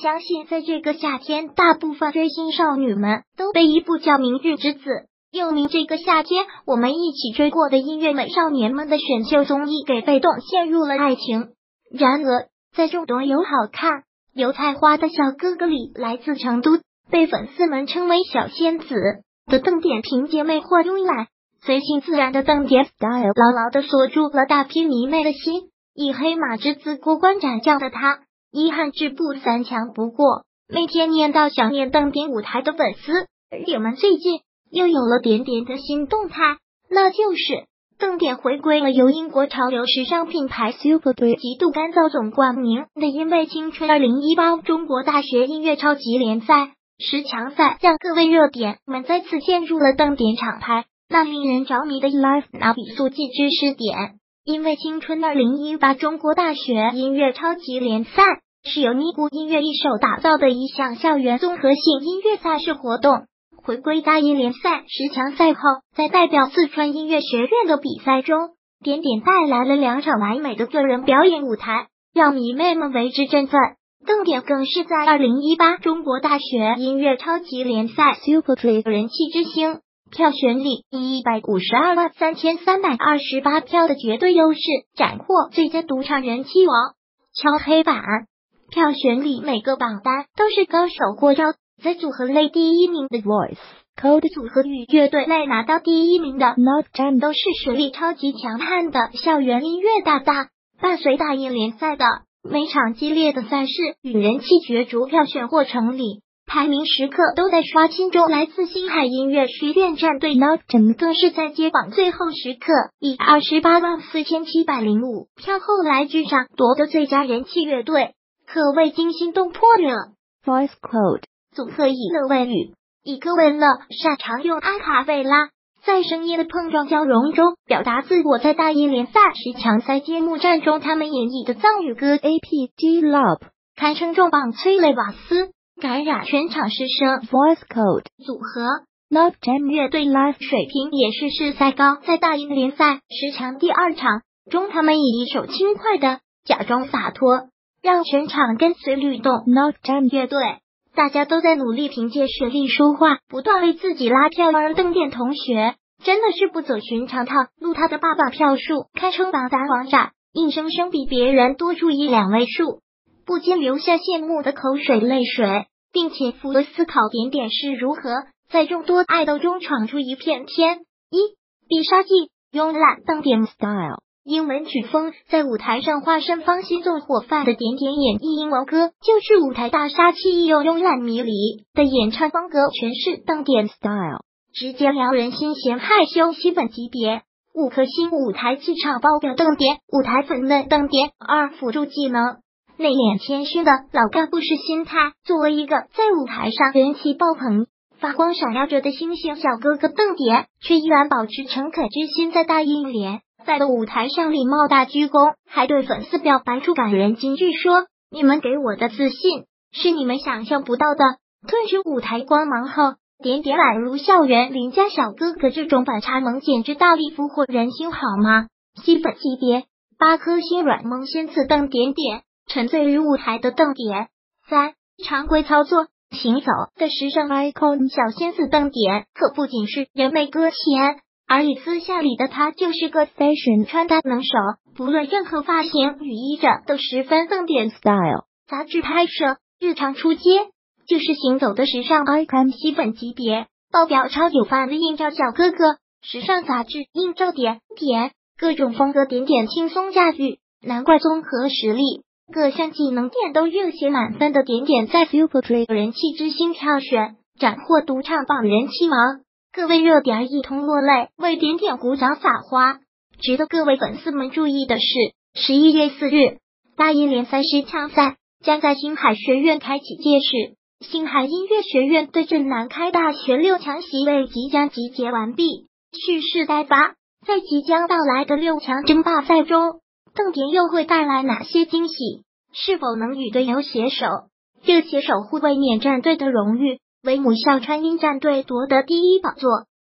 相信在这个夏天，大部分追星少女们都被一部叫《明日之子》又名《这个夏天我们一起追过的音乐美少年们》的选秀综艺给被动陷入了爱情。然而，在众多有好看、有才华的小哥哥里，来自成都，被粉丝们称为“小仙子”的邓典，凭借魅惑慵懒、随性自然的邓典 style，牢牢的锁住了大批迷妹的心。以黑马之姿过关斩将的他。遗憾止步三强不过，每天念叨想念邓典舞台的粉丝友们，最近又有了点点的新动态，那就是邓典回归了由英国潮流时尚品牌 Super 队极度干燥总冠名的因为青春二零一八中国大学音乐超级联赛十强赛，让各位热点们再次陷入了邓典厂牌那令人着迷的 Live 拿比速记知识点。因为青春二零一八中国大学音乐超级联赛是由咪咕音乐一手打造的一项校园综合性音乐赛事活动。回归大一联赛十强赛后，在代表四川音乐学院的比赛中，点点带来了两场完美的个人表演舞台，让迷妹们为之振奋。邓点更是在二零一八中国大学音乐超级联赛 Super t r e e 人气之星。票选里以一百五十二万三千三百二十八票的绝对优势斩获最佳独唱人气王，敲黑板。票选里每个榜单都是高手过招，在组合类第一名的 Voice Code 组合与乐队类拿到第一名的 Not Jam 都是实力超级强悍的校园音乐大大。伴随大英联赛的每场激烈的赛事与人气角逐票选过程里。排名时刻都在刷新中，来自星海音乐学院战队 Not 更是在接榜最后时刻以二十八万四千七百零五票后来居上，夺得最佳人气乐队，可谓惊心动魄了。Voice Code 组合以乐为语，以歌为乐，擅长用阿卡贝拉在声音的碰撞交融中表达自我。在大一联赛十强赛揭幕战中，他们演绎的藏语歌 A P G Love 堪称重磅催泪瓦斯。感染全场师生，Voice Code 组合，Not Jam 乐队 Live 水平也是世赛高，在大英联赛十强第二场。中，他们以一首轻快的假装洒脱，让全场跟随律动。Not Jam 乐队，大家都在努力凭借实力说话，不断为自己拉票。而邓电同学。真的是不走寻常套路，他的爸爸票数堪称榜单王炸，硬生生比别人多出一两位数。不禁流下羡慕的口水泪水，并且负责思考点点是如何在众多爱豆中闯出一片天。一必杀技慵懒邓点 style，英文曲风在舞台上化身芳心纵火犯的点点演绎英文歌，就是舞台大杀器又慵懒迷离的演唱风格，全是邓点 style，直接撩人心弦，害羞基本级别五颗星，舞台气场爆表邓点，舞台粉嫩邓点。二辅助技能。内敛谦虚的老干部式心态，作为一个在舞台上人气爆棚、发光闪耀着的星星小哥哥邓典，却依然保持诚恳之心，在大英联赛的舞台上礼貌大鞠躬，还对粉丝表白出感人金句，说：“你们给我的自信是你们想象不到的。”褪去舞台光芒后，点点宛如校园邻家小哥哥，这种反差萌简直大力俘获人心，好吗？吸粉级别八颗星，软萌仙子邓点点。沉醉于舞台的邓典，三常规操作行走的时尚 icon 小仙子邓典，可不仅是人美歌甜，而与私下里的他就是个 fashion 穿搭能手，不论任何发型与衣着都十分邓典 style。杂志拍摄、日常出街，就是行走的时尚 icon 吸粉级别，爆表超有范的硬照小哥哥，时尚杂志硬照点点，各种风格点点轻松驾驭，难怪综合实力。各项技能点都热血满分的点点，在 Super Tree 人气之星票选斩获独唱榜人气王，各位热点一同落泪，为点点鼓掌撒花。值得各位粉丝们注意的是，十一月四日，大一联赛十强赛将在星海学院开启届时，星海音乐学院对阵南开大学六强席位即将集结完毕，蓄势待发。在即将到来的六强争霸赛中。邓典又会带来哪些惊喜？是否能与队友携手，热切守护卫冕战队的荣誉，为母校川音战队夺得第一宝座？